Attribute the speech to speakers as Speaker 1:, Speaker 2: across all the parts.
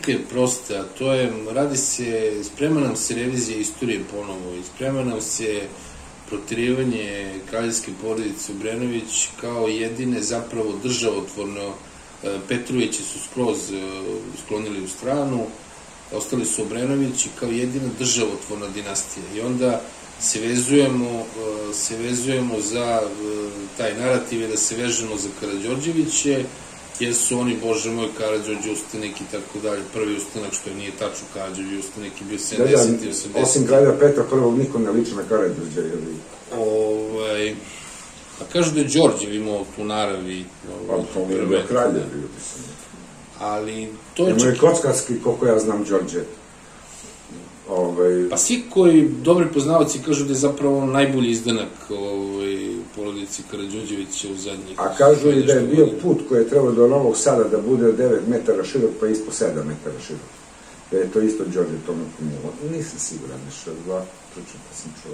Speaker 1: slika je prosta, to je, radi se, sprema nam se revizija istorije ponovo i sprema nam se protirivanje kraljevske porodice Obrenović kao jedine zapravo državotvorno e, Petrovići su skroz e, sklonili u stranu, ostali su Obrenovići kao jedina državotvorna dinastija. I onda se vezujemo, e, se vezujemo za taj narativ je da se vežemo za Karadžorđeviće, jer su oni, bože moj, Karadžođe ustanik i tako dalje, prvi ustanak, što je nije tačno Karadžođe ustanik i bio 70. Da, da, 80.
Speaker 2: osim kralja Petra prvog, niko ne liči na Karadžođe, ili...
Speaker 1: Ovaj, a kažu da je Đorđev imao tu naravi.
Speaker 2: Ovaj, pa to nije bio kralja, bio.
Speaker 1: Ali to je...
Speaker 2: Nemo je kockarski, koliko ja znam, Đorđe.
Speaker 1: Ovaj... Pa svi koji, dobri poznavaci, kažu da je zapravo najbolji izdanak ovaj, porodici Karadžuđevića u zadnjih...
Speaker 2: A kažu i da je bio put koji je trebao do Novog Sada da bude 9 metara širok, pa ispod 7 metara širok. Da je to isto Đorđe tome pomogao. Nisam siguran, nešto dva, pričam pa sam čuo.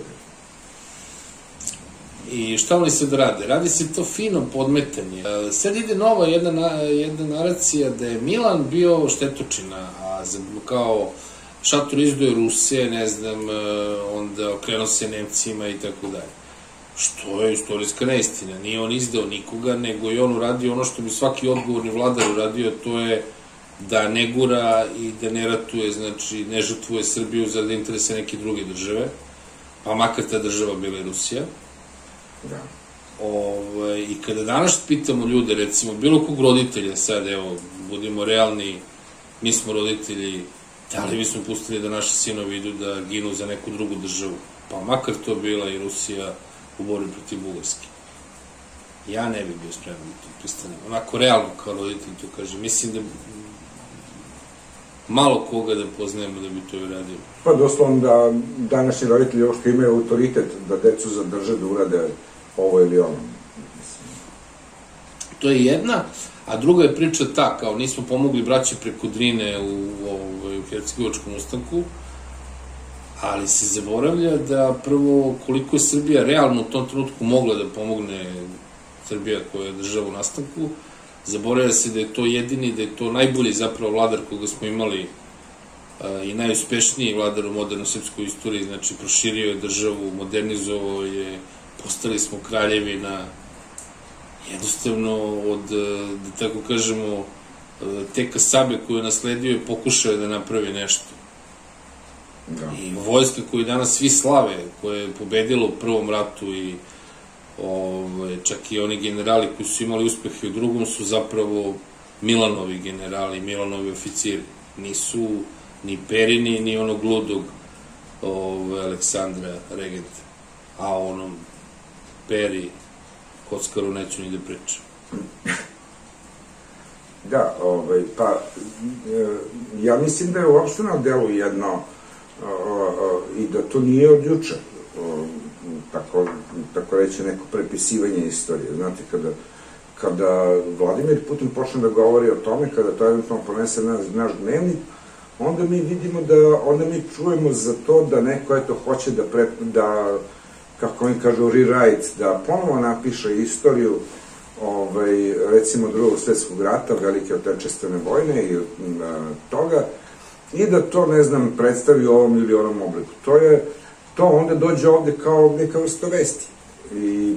Speaker 1: I šta oni sad rade? Radi se to fino podmetanje. E, sad ide nova jedna, jedna naracija da je Milan bio štetočina, a kao šator izdoje Rusije, ne znam, e, onda okrenuo se Nemcima i tako dalje. Što je istorijska neistina. Nije on izdao nikoga, nego je on uradio ono što bi svaki odgovorni vladar uradio, to je da ne gura i da ne ratuje, znači ne žrtvuje Srbiju za da interese neke druge države, pa makar ta država bila i Rusija. Da. Ove, ovaj, I kada danas pitamo ljude, recimo, bilo kog roditelja, sad, evo, budimo realni, mi smo roditelji, da li bismo pustili da naši sinovi idu da ginu za neku drugu državu? Pa makar to bila i Rusija u borbi protiv Bugarske. Ja ne bih bio spreman da to pristanem. Onako, realno kao roditelj to kaže. Mislim da malo koga da poznajemo da bi to uradio.
Speaker 2: Pa doslovno da današnji roditelji uopšte imaju autoritet da decu zadrže da urade ovo ili ono.
Speaker 1: To je jedna, a druga je priča ta, kao nismo pomogli braći preko Drine u, u, u Hercegovačkom ustanku, ali se zaboravlja da prvo koliko je Srbija realno u tom trenutku mogla da pomogne Srbija koja je država u nastanku, zaboravlja se da je to jedini, da je to najbolji zapravo vladar koga smo imali i najuspešniji vladar u modernoj srpskoj istoriji, znači proširio je državu, modernizovao je, postali smo kraljevina, jednostavno od, da tako kažemo, te kasabe koju je nasledio je pokušao da napravi nešto. Da. I vojska koju danas svi slave, koja je pobedila u prvom ratu i ove, čak i oni generali koji su imali uspehe u drugom su zapravo Milanovi generali, Milanovi oficiri. Nisu ni Perini, ni onog ludog ove, Aleksandra Regenta. A onom Peri, kockaru neću ni da pričam.
Speaker 2: Da, ovaj, pa, e, ja mislim da je uopšte na delu jedno, i da to nije od juče, tako, tako reći neko prepisivanje istorije. Znate, kada, kada Vladimir Putin počne da govori o tome, kada to eventualno ponese naš, naš dnevnik, onda mi vidimo da, onda mi čujemo za to da neko eto hoće da, pre, da kako oni kažu, rewrite, da ponovo napiše istoriju ovaj, recimo drugog svetskog rata, velike otečestvene vojne i toga, i da to, ne znam, predstavi u ovom ili onom obliku. To je, to onda dođe ovde kao neka vrsta vesti. I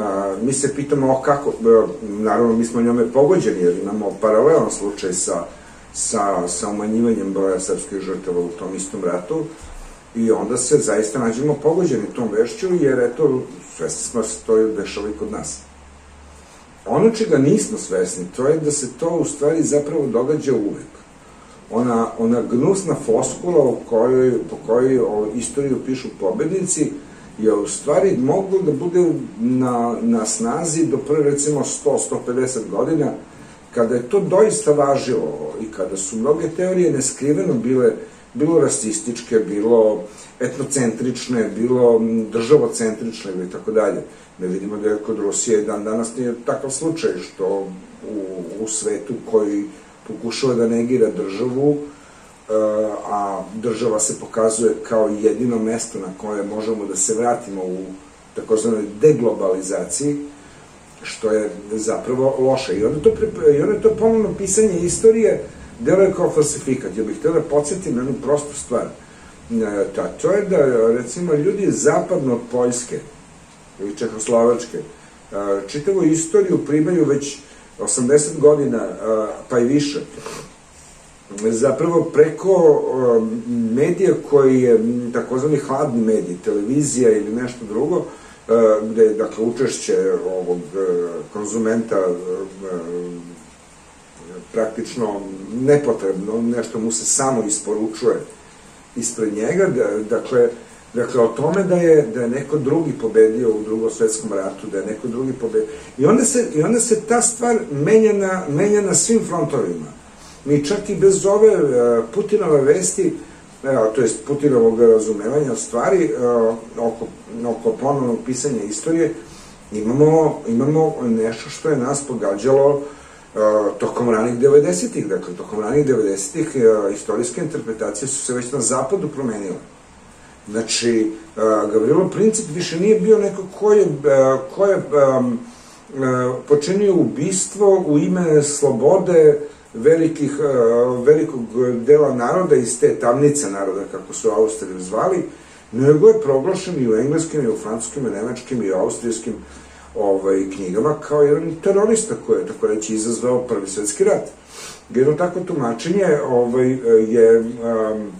Speaker 2: a, mi se pitamo o kako, naravno mi smo njome pogođeni, jer imamo paralelan slučaj sa, sa, sa umanjivanjem broja srpskih žrtava u tom istom ratu, I onda se zaista nađemo pogođeni tom vešću, jer eto, svesni smo da se to dešava i kod nas. Ono čega nismo svesni, to je da se to u stvari zapravo događa uvek. Ona, ona gnusna foskula u kojoj, po kojoj o istoriju pišu pobednici, je u stvari moglo da bude na, na snazi do prve recimo 100-150 godina, kada je to doista važilo i kada su mnoge teorije neskriveno bile bilo rasističke, bilo etnocentrične, bilo državocentrične ili tako dalje. Ne vidimo da je kod Rusije dan danas nije takav slučaj što u, u svetu koji pokušava da negira državu, e, a država se pokazuje kao jedino mesto na koje možemo da se vratimo u takozvanoj deglobalizaciji, što je zapravo loše. I onda to, i onda to ponovno pisanje istorije deluje kao falsifikat. Ja bih htio da podsjetim jednu prostu stvar. E, ta, to je da, recimo, ljudi zapadno od Poljske ili Čehoslovačke e, čitavu istoriju primaju već 80 godina, pa i više. Zapravo preko medija koji je takozvani hladni medij, televizija ili nešto drugo, gde je dakle učešće ovog konzumenta praktično nepotrebno, nešto mu se samo isporučuje ispred njega, da, dakle, dakle o tome da je, da je neko drugi pobedio u drugom svetskom ratu, da je neko drugi pobedio. I onda se, i onda se ta stvar menja na, menja na svim frontovima. Mi čak i bez ove uh, Putinove vesti, uh, to jest Putinovog razumevanja stvari uh, oko, oko ponovnog pisanja istorije, imamo, imamo nešto što je nas pogađalo tokom ranih 90-ih, dakle, tokom ranih 90-ih istorijske interpretacije su se već na zapadu promenile. Znači, Gavrilo Princip više nije bio neko ko je, ko je um, počinio ubistvo u ime slobode velikih, velikog dela naroda iz te tamnice naroda, kako su Austriju zvali, nego je proglašen i u engleskim, i u francuskim, i nemačkim, i u austrijskim ovaj, knjigama kao jedan terorista koji je, tako reći, izazvao prvi svetski rat. Jedno tako tumačenje ovaj, je um,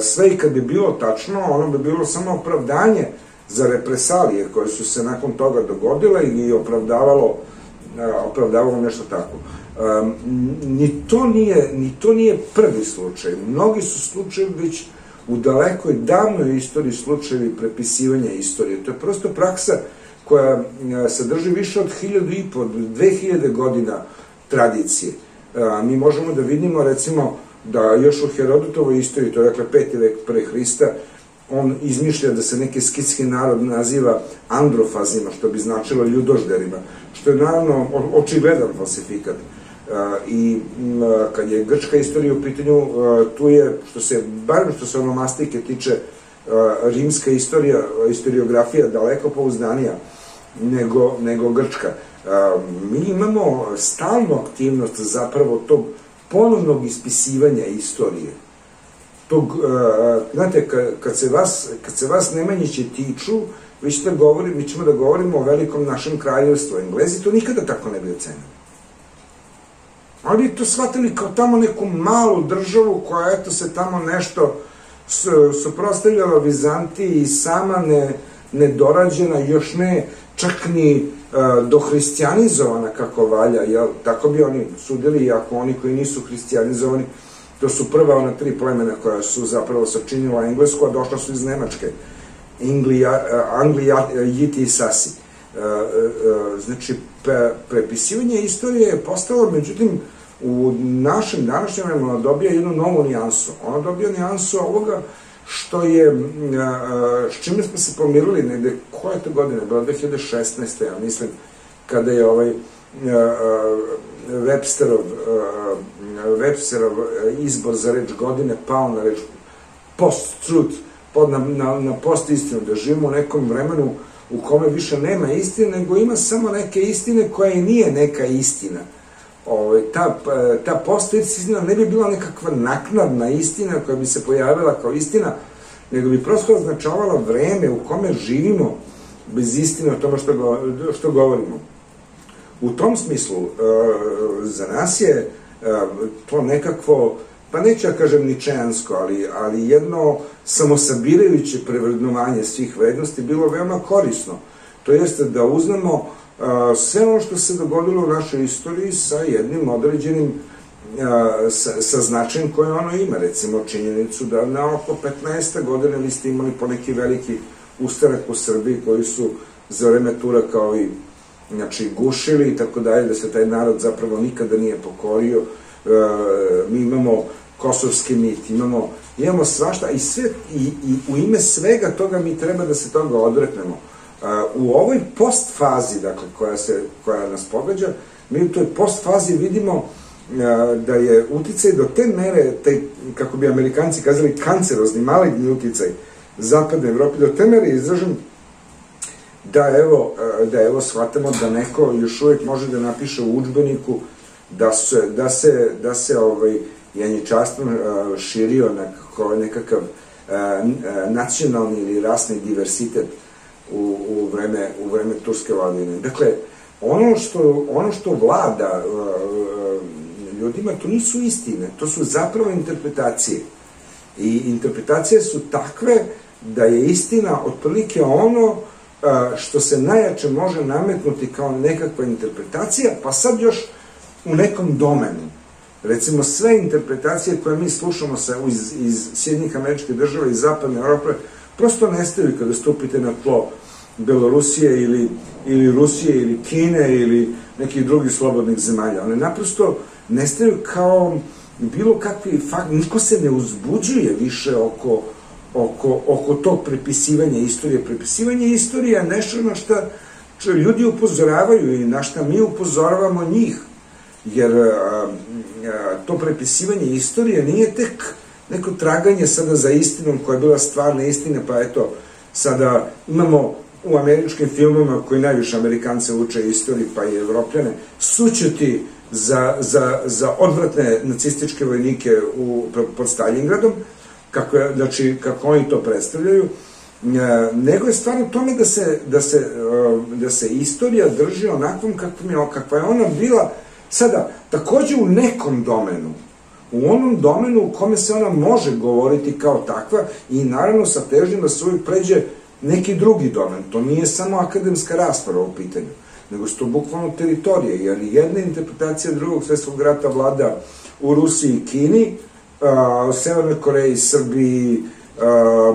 Speaker 2: sve i kad bi bilo tačno, ono bi bilo samo opravdanje za represalije koje su se nakon toga dogodile i opravdavalo, opravdavalo nešto tako. Um, ni, to nije, ni to nije prvi slučaj. Mnogi su slučajevi već u dalekoj, davnoj istoriji slučajevi prepisivanja istorije. To je prosto praksa koja e, sadrži više od hiljadu i po, dve hiljade godina tradicije. E, mi možemo da vidimo, recimo, da još u Herodotovoj istoriji, to je dakle peti vek pre Hrista, on izmišlja da se neki skitski narod naziva androfazima, što bi značilo ljudožderima, što je naravno očigledan falsifikat. I kad je grčka istorija u pitanju, tu je, što se, bar što se onomastike tiče, rimska istorija, istoriografija daleko pouzdanija nego, nego Grčka. Mi imamo stalnu aktivnost zapravo tog ponovnog ispisivanja istorije. Tog, znate, kad se vas, kad se vas Nemanjiće tiču, vi ćete govori, mi ćemo da govorimo o velikom našem kraljevstvu. Englezi to nikada tako ne bi ocenili. Ali to shvatili kao tamo neku malu državu koja eto se tamo nešto suprostavljala Vizantiji i sama ne, nedorađena, još ne čak ni dohristijanizovana kako valja, jel? tako bi oni sudili, iako oni koji nisu hristijanizovani, to su prva ona tri plemena koja su zapravo sačinila Englesku, a došla su iz Nemačke. Anglija, e, Anglija, Jiti i Sasi. E, znači, prepisivanje istorije je postalo, međutim, u našem današnjem vremenu dobija jednu novu nijansu. Ona dobija nijansu ovoga što je, s čime smo se pomirili negde, koja je to godina, bila 2016. ja mislim, kada je ovaj Websterov, izbor za reč godine pao na reč post-truth, na, na post-istinu, da živimo u nekom vremenu u kome više nema istine, nego ima samo neke istine koja i nije neka istina ovaj, ta, ta postojica istina ne bi bila nekakva naknadna istina koja bi se pojavila kao istina, nego bi prosto označavala vreme u kome živimo bez istine o tome što, što govorimo. U tom smislu, e, za nas je e, to nekakvo, pa neću ja kažem ničejansko, ali, ali jedno samosabirajuće prevrednovanje svih vrednosti bilo veoma korisno. To jeste da uznamo sve ono što se dogodilo u našoj istoriji sa jednim određenim sa, sa značajem koje ono ima, recimo činjenicu da na oko 15. godine vi ste imali poneki veliki ustanak u Srbiji koji su za vreme Turaka ovi znači gušili i tako dalje, da se taj narod zapravo nikada nije pokorio. Mi imamo kosovski mit, imamo, imamo svašta i, sve, i, i u ime svega toga mi treba da se toga odreknemo u ovoj post fazi, dakle, koja, se, koja nas pogađa, mi u toj post fazi vidimo da je uticaj do te mere, te, kako bi amerikanci kazali, kancerozni, maligni uticaj zapadne Evrope, do te mere izražen da evo, da evo shvatamo da neko još uvijek može da napiše u učbeniku da se, da se, da se ovaj, janjičarstvo širio nekako, nekakav nacionalni ili rasni diversitet u, u, vreme, u vreme turske vladine. Dakle, ono što, ono što vlada ljudima, to nisu istine, to su zapravo interpretacije. I interpretacije su takve da je istina otprilike ono što se najjače može nametnuti kao nekakva interpretacija, pa sad još u nekom domenu. Recimo, sve interpretacije koje mi slušamo sa, iz, iz Sjednjih američkih država i Zapadne Europe, prosto nestaju kada stupite na tlo Belorusije ili, ili Rusije ili Kine ili nekih drugih slobodnih zemalja. One naprosto nestaju kao bilo kakvi fakt, niko se ne uzbuđuje više oko, oko, oko tog prepisivanja istorije. Prepisivanje istorije je nešto na šta ljudi upozoravaju i na šta mi upozoravamo njih. Jer a, a, to prepisivanje istorije nije tek neko traganje sada za istinom koja je bila stvarna istina, pa eto, sada imamo u američkim filmama koji najviše Amerikance uče istoriji, pa i Evropljane, sućuti za, za, za odvratne nacističke vojnike u, pod Stalingradom, kako, je, znači, kako oni to predstavljaju, e, nego je stvarno tome da se, da se, e, da se istorija drži onakvom kakvom je, kakva je ona bila. Sada, takođe u nekom domenu, u onom domenu u kome se ona može govoriti kao takva i naravno sa težnjom da se uvijek pređe neki drugi domen. To nije samo akademska rasprava u pitanju nego su to bukvalno teritorije, jer jedna interpretacija drugog svetskog rata vlada u Rusiji i Kini, u Severnoj Koreji, Srbiji,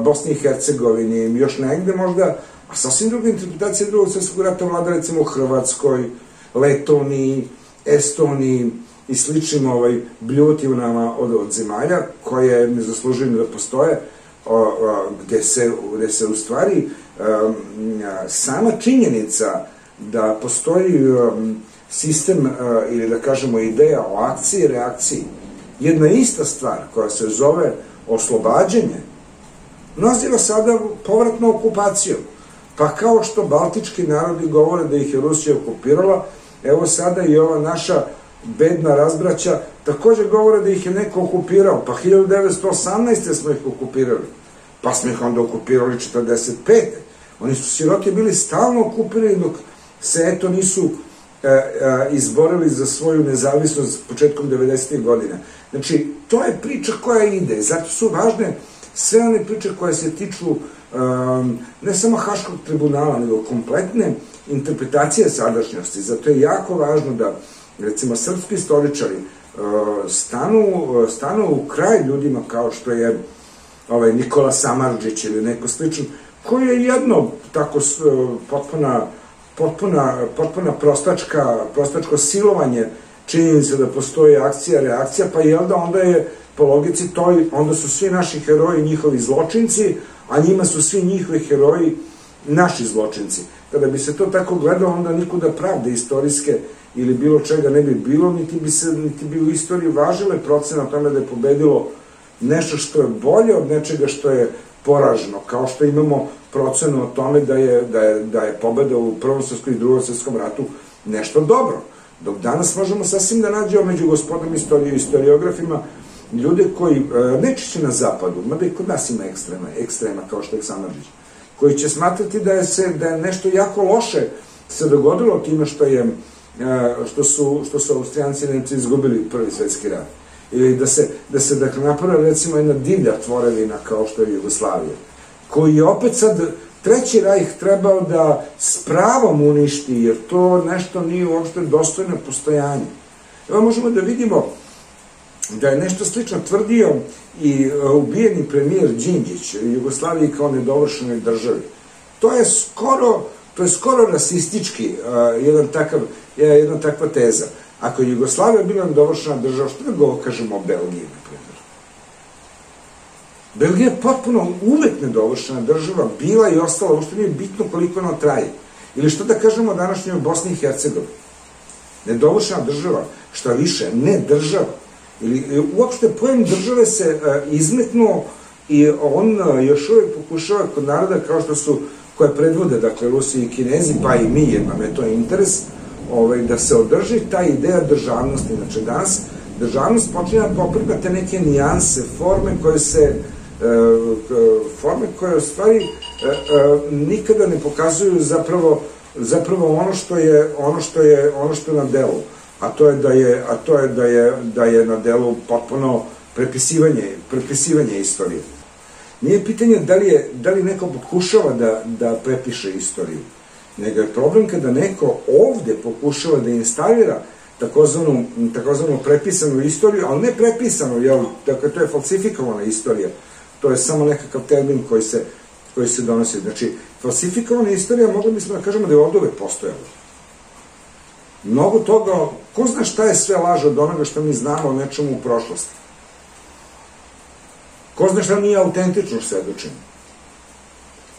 Speaker 2: Bosni i Hercegovini, još negde možda, a sasvim druga interpretacija drugog svetskog rata vlada recimo u Hrvatskoj, Letoniji, Estoniji i sličnim ovaj, bljutivnama od, od zemalja koje ne zaslužuju da postoje, o, o, gde, se, gde se u stvari um, sama činjenica da postoji um, sistem uh, ili da kažemo ideja o akciji i reakciji. Jedna ista stvar koja se zove oslobađanje naziva sada povratno okupacijom. Pa kao što baltički narodi govore da ih je Rusija okupirala, evo sada i ova naša bedna razbraća takođe govore da ih je neko okupirao, pa 1918. smo ih okupirali, pa smo ih onda okupirali 45. Oni su siroti bili stalno okupirani dok se eto nisu e, e, izborili za svoju nezavisnost početkom 90. godina. Znači, to je priča koja ide, zato su važne sve one priče koje se tiču um, ne samo Haškog tribunala, nego kompletne interpretacije sadašnjosti. Zato je jako važno da, recimo, srpski istoričari uh, stanu, stanu u kraj ljudima kao što je ovaj Nikola Samarđić ili neko slično, koji je jedno tako uh, potpuna potpuna, potpuna prostačka, prostačko silovanje činjenica da postoji akcija, reakcija, pa jel da onda je po logici toj, onda su svi naši heroji njihovi zločinci, a njima su svi njihovi heroji naši zločinci. Kada bi se to tako gledalo, onda nikuda pravde istorijske ili bilo čega ne bi bilo, niti bi, se, niti bi u istoriji važile procene o tome da je pobedilo nešto što je bolje od nečega što je poraženo, kao što imamo procenu o tome da je, da je, da je pobeda u Prvom svetskom i Drugom svetskom ratu nešto dobro. Dok danas možemo sasvim da nađemo među gospodom istorije i historiografima ljude koji, e, nečiće na zapadu, mada i kod nas ima ekstrema, ekstrema kao što je Samardžić, koji će smatrati da je, se, da je nešto jako loše se dogodilo time što je e, što su, što su Austrijanci i Nemci izgubili prvi svetski rat. Ili da se, da se dakle, napravila recimo jedna divlja tvorevina kao što je Jugoslavija koji je opet sad Treći rajh trebao da s pravom uništi, jer to nešto nije uopšte dostojno postojanje. Evo možemo da vidimo da je nešto slično tvrdio i e, ubijeni premijer Đinđić Jugoslaviji kao nedovršenoj državi. To je skoro, to je skoro rasistički uh, jedan takav, jedna takva teza. Ako je Jugoslavija bila nedovršena država, što da go kažemo o Belgiji, na primjer? Belgija je potpuno uvek nedovršena država, bila i ostala, uopšte nije bitno koliko ona traje. Ili što da kažemo današnjoj Bosni i Hercegovini? Nedovršena država, šta više, ne država. Ili uopšte pojem države se uh, izmetnuo i on uh, još uvek pokušava kod naroda kao što su koje predvode, dakle, Rusi i Kinezi, pa i mi, jer nam je to interes, ovaj, da se održi ta ideja državnosti. Znači, danas državnost počinje da poprima te neke nijanse, forme koje se e, forme koje u stvari e, e, nikada ne pokazuju zapravo zapravo ono što je ono što je ono što je na delu a to je da je a to je da je da je na delu potpuno prepisivanje prepisivanje istorije nije pitanje da li je da li neko pokušava da da prepiše istoriju nego je problem kada neko ovde pokušava da instalira takozvanu, takozvanu prepisanu istoriju, ali ne prepisanu, jel, dakle, to je falsifikovana istorija, to je samo nekakav termin koji se, koji se donosi. Znači, falsifikovana istorija, mogli bismo da kažemo da je ovdje uvek postojala. Mnogo toga, ko zna šta je sve laž od onoga što mi znamo o nečemu u prošlosti? Ko zna šta nije autentično svedočenje?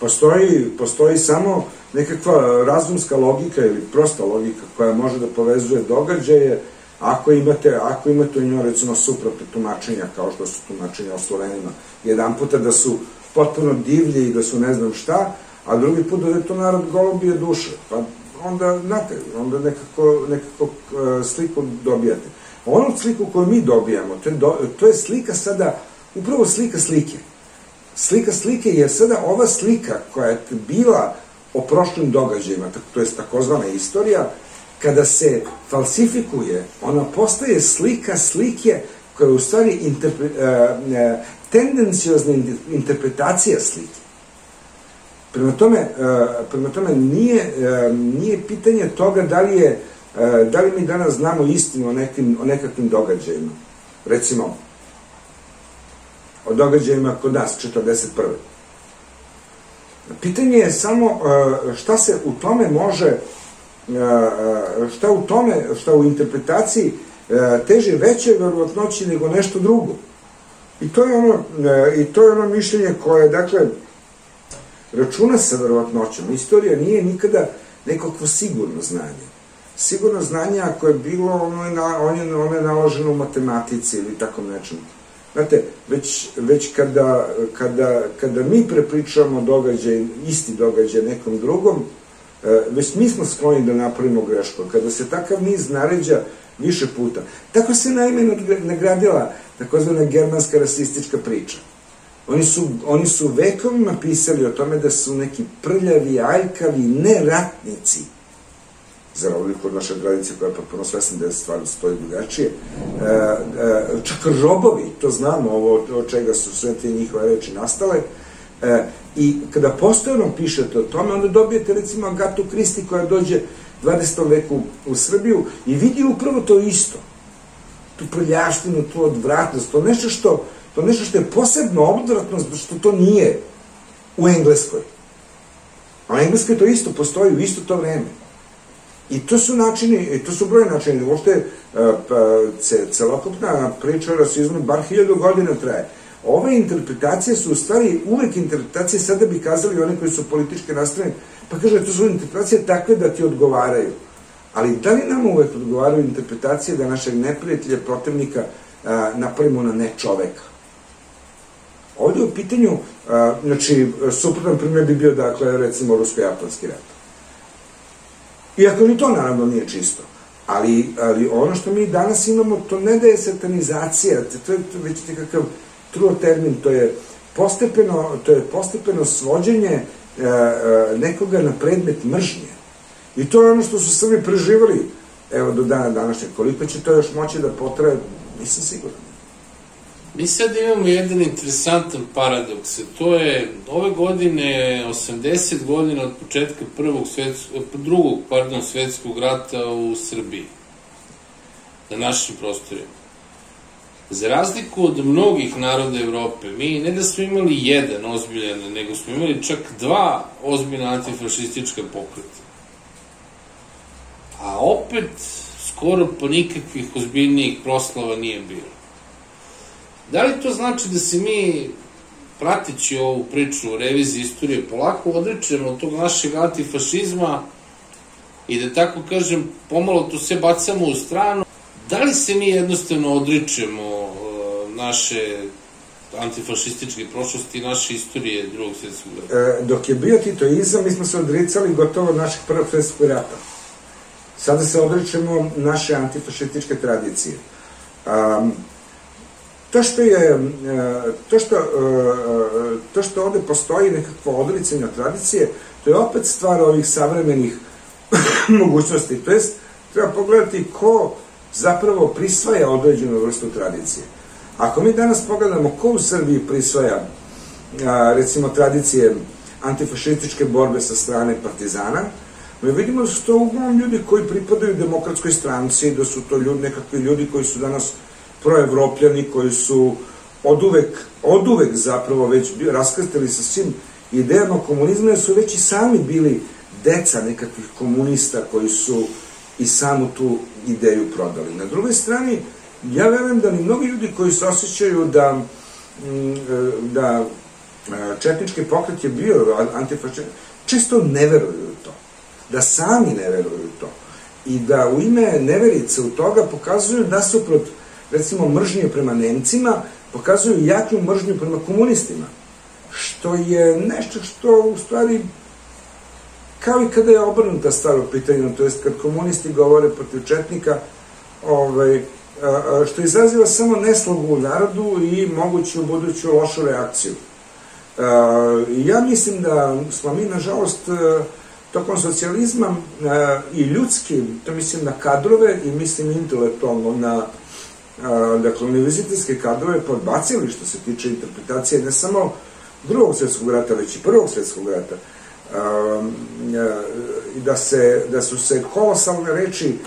Speaker 2: Postoji, postoji samo nekakva razumska logika ili prosta logika koja može da povezuje događaje ako imate, ako imate u njoj recimo suprotne tumačenja kao što su tumačenja o Slovenima. Jedan puta da su potpuno divlji i da su ne znam šta, a drugi put da je to narod golubije duše. Pa onda, znate, onda nekako, nekako uh, sliku dobijate. Onu sliku koju mi dobijamo, to je, do, to je slika sada, upravo slika slike. Slika slike je sada ova slika koja je bila o prošlim događajima, to je takozvana istorija, kada se falsifikuje, ona postaje slika slike koja je u stvari interpre, uh, uh, tendencijozna interpretacija slike. Prema tome, uh, prema tome nije, nije pitanje toga da li je da li mi danas znamo istinu o, nekim, o nekakvim događajima. Recimo, o događajima kod nas, 41. Pitanje je samo e, šta se u tome može, e, e, šta u tome, šta u interpretaciji teže veće verovatnoći nego nešto drugo. I to je ono, i to je ono mišljenje koje, dakle, računa sa verovatnoćom. Istorija nije nikada nekakvo sigurno znanje. Sigurno znanje ako je bilo, ono je, na, on je, ono je naloženo u matematici ili tako nečem. Znate, već, već kada, kada, kada mi prepričamo događaj, isti događaj nekom drugom, e, već mi smo skloni da napravimo grešku. Kada se takav niz naređa više puta. Tako se naime nagradila takozvana germanska rasistička priča. Oni su, oni su vekovima pisali o tome da su neki prljavi, aljkavi, neratnici, za razliku od naše tradicije koja je potpuno svesna da je stvar stoji drugačije. E, e, čak robovi, to znamo, ovo od čega su sve te njihove reči nastale, e, i kada postojno pišete o tome, onda dobijete recimo Agatu Kristi koja dođe 20. veku u Srbiju i vidi upravo to isto. Tu prljaštinu, tu odvratnost, to nešto što, to nešto što je posebno odvratno, što to nije u Engleskoj. A u Engleskoj to isto postoji u isto to vreme. I to su načini, to su broje načini, uopšte e, pa, celokupna priča o rasizmu bar hiljadu godina traje. Ove interpretacije su u stvari uvek interpretacije, sada bi kazali oni koji su politički nastrojeni, pa kaže, to su interpretacije takve da ti odgovaraju. Ali da li nam uvek odgovaraju interpretacije da našeg neprijatelja, protivnika a, napravimo na ne čoveka? Ovde u pitanju, znači, suprotan primjer bi bio, dakle, recimo, rusko-japanski rat. Iako ni to naravno nije čisto. Ali, ali ono što mi danas imamo, to ne da je satanizacija, to je već nekakav truo termin, to je postepeno, to je postepeno svođenje e, e, nekoga na predmet mržnje. I to je ono što su Srbi preživali, evo, do dana današnje. Koliko će to još moći da potraje, nisam siguran.
Speaker 1: Mi sad imamo jedan interesantan paradoks, to je ove godine 80 godina od početka prvog svetskog, drugog, pardon, svetskog rata u Srbiji, na našim prostorima. Za razliku od mnogih naroda Evrope, mi ne da smo imali jedan ozbiljan, nego smo imali čak dva ozbiljna antifašistička pokreta. A opet, skoro po nikakvih ozbiljnijih proslava nije bilo. Da li to znači da se mi, pratići ovu priču o reviziji istorije, polako odrećemo od tog našeg antifašizma i da tako kažem, pomalo to sve bacamo u stranu, da li se mi jednostavno odričemo uh, naše antifašističke prošlosti i naše istorije drugog svjetskog rata?
Speaker 2: E, dok je bio titoizam, mi smo se odricali gotovo našeg prvog svjetskog rata. Sada se odrećemo naše antifašističke tradicije. Um, to što je, e, to što, e, to što ovde postoji nekakvo odricanje tradicije, to je opet stvar ovih savremenih mogućnosti. To jest, treba pogledati ko zapravo prisvaja određenu vrstu tradicije. Ako mi danas pogledamo ko u Srbiji prisvaja recimo tradicije antifašističke borbe sa strane partizana, mi vidimo da su to uglavnom ljudi koji pripadaju demokratskoj stranci, da su to ljudi, nekakvi ljudi koji su danas proevropljani, koji su od uvek, od uvek zapravo već raskrstili sa svim idejama komunizma, jer su već i sami bili deca nekakvih komunista koji su i samu tu ideju prodali. Na drugoj strani, ja verujem da ni mnogi ljudi koji se osjećaju da, mm, da četnički pokret je bio antifašist, često ne veruju u to. Da sami ne veruju u to. I da u ime neverice u toga pokazuju da su prot, recimo, mržnje prema Nemcima, pokazuju jaku mržnju prema komunistima. Što je nešto što u stvari kao i kada je obrnuta stvar u pitanju, to jest kad komunisti govore protiv četnika, ovaj, što izaziva samo neslogu u narodu i moguću buduću lošu reakciju. Ja mislim da smo mi, nažalost, tokom socijalizma i ljudski, to mislim na kadrove i mislim intelektualno na dakle, univerzitetske kadrove podbacili što se tiče interpretacije ne samo drugog svjetskog rata, već i prvog svjetskog rata. I da, se, da su se kolosalne reči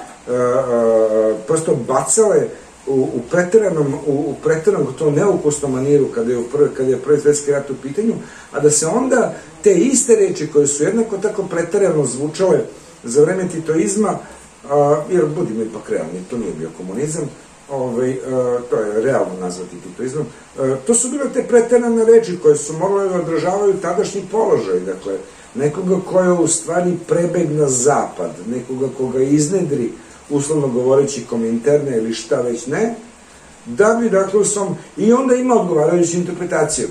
Speaker 2: prosto bacale u, u preteranom, u, u to neukusnom maniru kada je, prvi, kada je prvi svetski rat u pitanju, a da se onda te iste reči koje su jednako tako preterano zvučale za vreme titoizma, a, jer budimo ipak realni, to nije bio komunizam, ovaj, a, to je realno nazvati titoizmom, a, to su bile te preterane reči koje su mogle da održavaju tadašnji položaj, dakle, nekoga koja u stvari prebeg na zapad, nekoga koga iznedri, uslovno govoreći kominterne ili šta već ne, da bi, dakle, u svom... I onda ima odgovarajuću interpretaciju.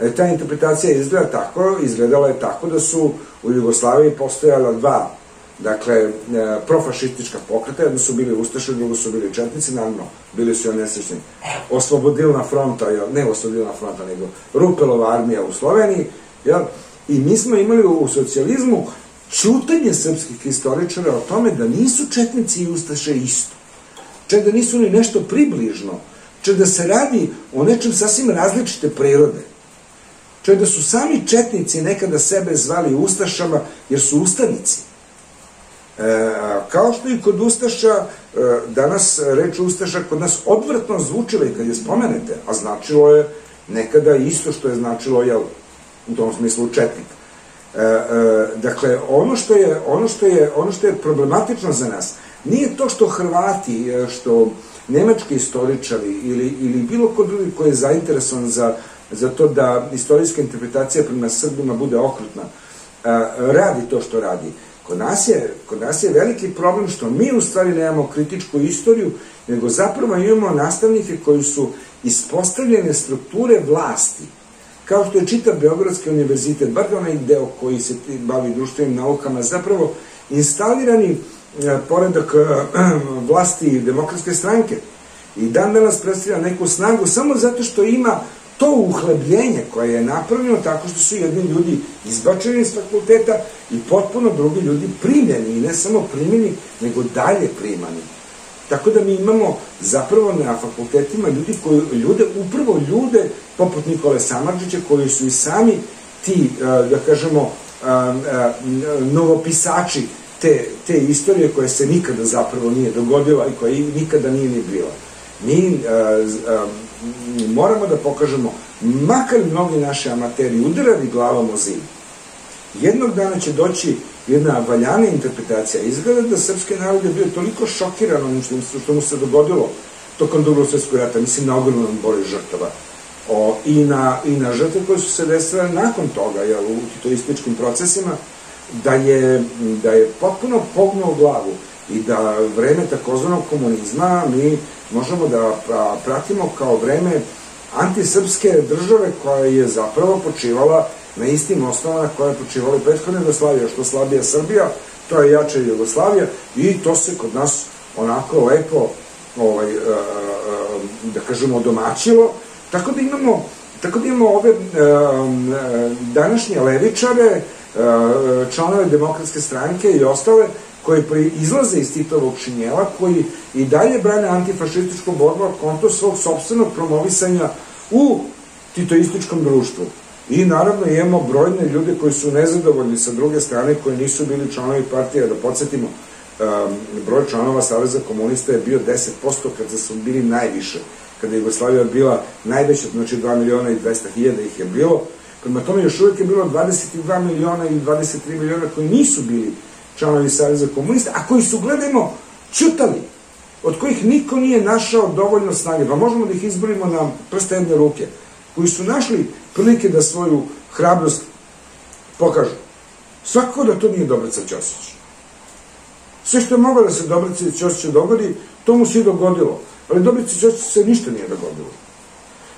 Speaker 2: E, ta interpretacija izgleda tako, izgledala je tako da su u Jugoslaviji postojala dva dakle, e, profašistička pokreta, jedno su bili Ustaše, drugo su bili Četnici, naravno, bili su i nesrećni. Oslobodilna fronta, ne oslobodilna fronta, nego Rupelova armija u Sloveniji, jel? I mi smo imali u socijalizmu čutanje srpskih istoričara o tome da nisu četnici i ustaše isto. Čak da nisu ni nešto približno. Čak da se radi o nečem sasvim različite prirode. Čak da su sami četnici nekada sebe zvali ustašama jer su ustanici. E, kao što i kod Ustaša, e, danas reč Ustaša kod nas odvrtno zvučila i kad je spomenete, a značilo je nekada isto što je značilo, jel, u tom smislu četnik. E, e, dakle, ono što, je, ono, što je, ono što je problematično za nas, nije to što Hrvati, e, što nemački istoričari ili, ili bilo ko drugi koji je zainteresovan za, za to da istorijska interpretacija prema Srbima bude okrutna, e, radi to što radi. Kod nas, je, kod nas je veliki problem što mi u stvari nemamo kritičku istoriju, nego zapravo imamo nastavnike koji su ispostavljene strukture vlasti, kao što je čitav Beogradski univerzitet, bar onaj deo koji se bavi društvenim naukama, zapravo instalirani e, poredak e, vlasti demokratske stranke. I dan danas predstavlja neku snagu samo zato što ima to uhlebljenje koje je napravljeno tako što su jedni ljudi izbačeni iz fakulteta i potpuno drugi ljudi primljeni i ne samo primljeni, nego dalje primani. Tako da mi imamo zapravo na fakultetima ljudi koji, ljude, upravo ljude poput Nikole Samarđića koji su i sami ti, e, da kažemo, e, e, novopisači te, te istorije koja se nikada zapravo nije dogodila i koja nikada nije ni bila. Mi moramo da pokažemo, makar mnogi naši amateri udarali glavom o zim, jednog dana će doći jedna valjana interpretacija. Izgleda da srpski narod je bio toliko šokiran onim što, što mu se dogodilo tokom drugog svjetskog rata, mislim na ogromnom broju žrtava. O, i, na, I na žrtve koje su se desile nakon toga, jel, u titoističkim procesima, da je, da je potpuno pognuo glavu i da vreme takozvanog komunizma mi možemo da pratimo kao vreme antisrpske države koja je zapravo počivala na istim osnovama na koje je počivala i prethodna Jugoslavija, što slabija Srbija, to je jača Jugoslavija i to se kod nas onako lepo ovaj, da kažemo domaćilo, tako da imamo tako da imamo ove današnje levičare, članove demokratske stranke i ostale koji izlaze iz Titovog šinjela, koji i dalje brane antifašističku borbu konto svog sobstvenog promovisanja u titoističkom društvu. I naravno imamo brojne ljude koji su nezadovoljni sa druge strane, koji nisu bili članovi partije, da podsjetimo, broj članova Saveza komunista je bio 10% kada su bili najviše, kada je Jugoslavija bila najveća, znači 2 miliona i 200 hiljada ih je bilo, prema tome još uvijek je bilo 22 miliona i 23 miliona koji nisu bili članovi Saveza komunista, a koji su, gledajmo, čutali, od kojih niko nije našao dovoljno snage, pa možemo da ih izborimo na prste jedne ruke, koji su našli prilike da svoju hrabrost pokažu. Svakako da to nije Dobrica Ćosić. Sve što je moglo da se Dobrici Ćosića dogodi, to mu se i dogodilo. Ali Dobrici Ćosića se ništa nije dogodilo.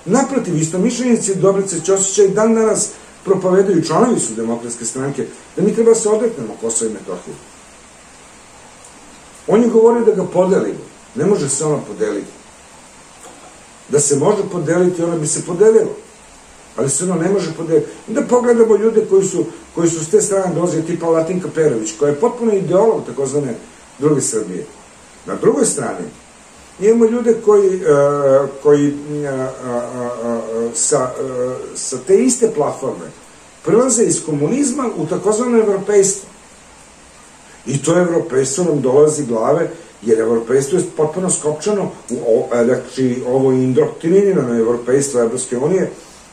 Speaker 2: Naprotiv, istomišljenici Dobrice Ćosića i dan danas propovedaju članovi su demokratske stranke, da mi treba da se odreknemo Kosova i Metohije. On je govorio da ga podelimo. Ne može se ono podeliti. Da se može podeliti, ono bi se podelilo. Ali se ono ne može podeliti. Da pogledamo ljude koji su, koji su s te strane dolaze, tipa Latinka Perović, koja je potpuno ideolog takozvane druge Srbije. Na drugoj strani, imamo ljude koji, uh, koji uh, uh, sa, sa te iste platforme prilaze iz komunizma u takozvano evropejstvo. I to evropejstvo nam dolazi glave, jer evropejstvo je potpuno skopčano, u, znači ovo indoktrinirano evropejstvo Evropske unije,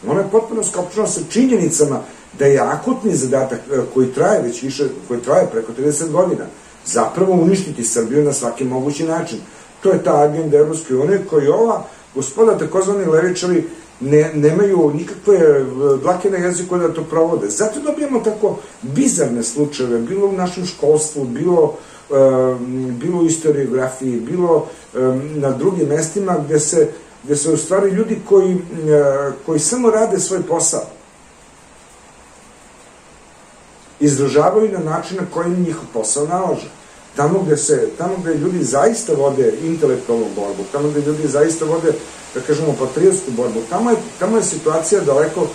Speaker 2: ono je potpuno skopčano sa činjenicama da je akutni zadatak koji traje već više, koji traje preko 30 godina, zapravo uništiti Srbiju na svaki mogući način. To je ta agenda Evropske unije koji ova gospoda takozvani levičari ne, nemaju nikakve e, dlake na jeziku da to provode. Zato dobijamo tako bizarne slučajeve, bilo u našem školstvu, bilo, um, bilo u historiografiji, bilo um, na drugim mestima gde se, gde se u stvari ljudi koji, koji samo rade svoj posao izražavaju na način na koji njihov posao nalaže tamo gde se, tamo gde ljudi zaista vode intelektualnu borbu, tamo gde ljudi zaista vode, da kažemo, patriotsku borbu, tamo je, tamo je situacija daleko,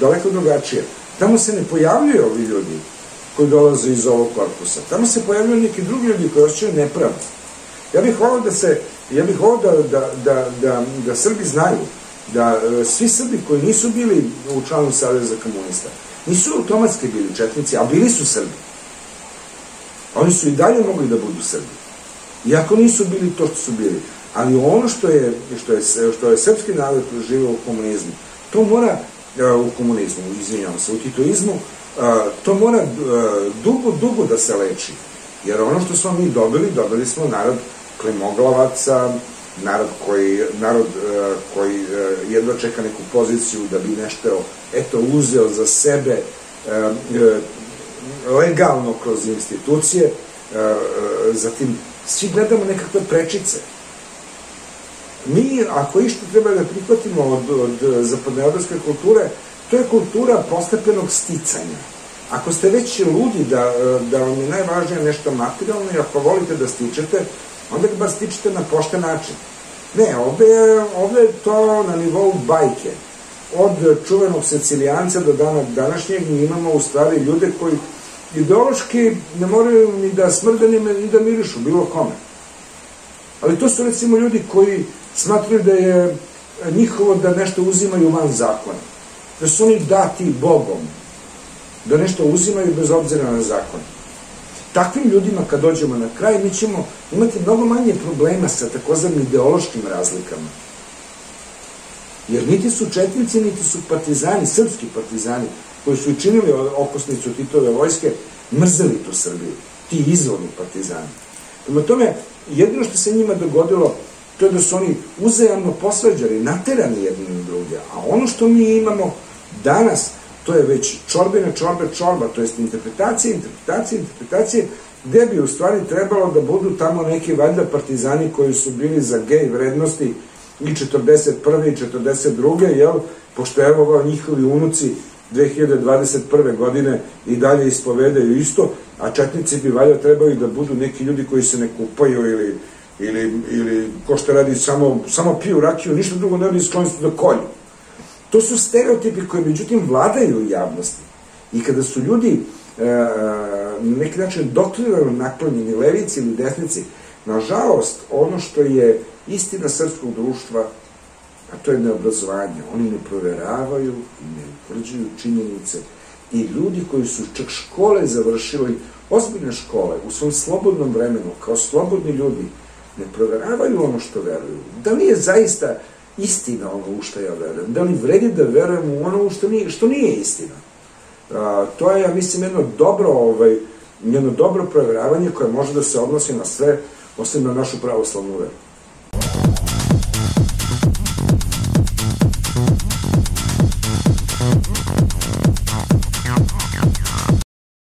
Speaker 2: daleko drugačija. Tamo se ne pojavljuju ovi ljudi koji dolaze iz ovog korpusa. Tamo se pojavljuju neki drugi ljudi koji osjećaju nepravdu. Ja bih volao da se, ja bih volao da, da, da, da, da Srbi znaju da e, svi Srbi koji nisu bili u članu Saveza komunista, nisu automatski bili četnici, a bili su Srbi. Oni su i dalje mogli da budu Srbi. Iako nisu bili to što su bili. Ali ono što je, što je, što je srpski narod proživao u komunizmu, to mora, e, u komunizmu, izvinjavam se, u titoizmu, e, to mora e, dugo, dugo da se leči. Jer ono što smo mi dobili, dobili smo narod klimoglavaca, narod koji, narod koji jedva čeka neku poziciju da bi nešto eto uzeo za sebe legalno kroz institucije, e, e, zatim svi gledamo nekakve prečice. Mi, ako išto treba da prihvatimo od, od zapadnoevropske kulture, to je kultura postepenog sticanja. Ako ste već ludi da, da vam je najvažnije nešto materijalno i ako volite da stičete, onda ga stičete na pošten način. Ne, ovde je, ovde je to na nivou bajke. Od čuvenog Sicilijanca do dana današnjeg mi imamo u stvari ljude koji ideološki ne moraju ni da smrde ni da mirišu bilo kome. Ali to su recimo ljudi koji smatruju da je njihovo da nešto uzimaju van zakona. Da su oni dati Bogom. Da nešto uzimaju bez obzira na zakon. Takvim ljudima kad dođemo na kraj mi ćemo imati mnogo manje problema sa takozvanim ideološkim razlikama. Jer niti su četnici, niti su partizani, srpski partizani, koji su učinili okosnicu Titove vojske, mrzeli tu Srbiju, ti izvorni partizani. Prema tome, jedino što se njima dogodilo, to je da su oni uzajamno posvađali, naterani jedni druge, a ono što mi imamo danas, to je već čorbina, čorbe, čorba, to jest interpretacija, interpretacija, interpretacija, gde bi u stvari trebalo da budu tamo neki valjda partizani koji su bili za gej vrednosti i 41. i 42. jel, pošto evo njihovi unuci 2021. godine i dalje ispovedaju isto, a četnici bi valjda trebali da budu neki ljudi koji se ne kupaju ili, ili, ili ko što radi samo, samo piju rakiju, ništa drugo ne radi sklonistu da kolju. To su stereotipi koji međutim vladaju u javnosti. I kada su ljudi e, na neki način doktrinarno naklonjeni levici ili desnici, nažalost, ono što je istina srpskog društva, a to je neobrazovanje. Oni ne proveravaju i ne utvrđuju činjenice i ljudi koji su čak škole završili, ozbiljne škole, u svom slobodnom vremenu, kao slobodni ljudi, ne proveravaju ono što veruju. Da li je zaista istina ono u što ja verujem? Da li vredi da verujem u ono što nije, što nije istina? A, to je, ja mislim, jedno dobro, ovaj, jedno dobro proveravanje koje može da se odnosi na sve, osim na našu pravoslavnu veru.